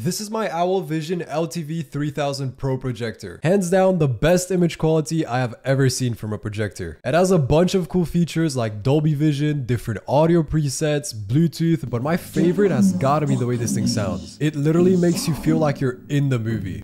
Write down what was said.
This is my AWOL Vision LTV 3000 Pro projector. Hands down, the best image quality I have ever seen from a projector. It has a bunch of cool features like Dolby Vision, different audio presets, Bluetooth, but my favorite has gotta be the way this thing sounds. It literally makes you feel like you're in the movie.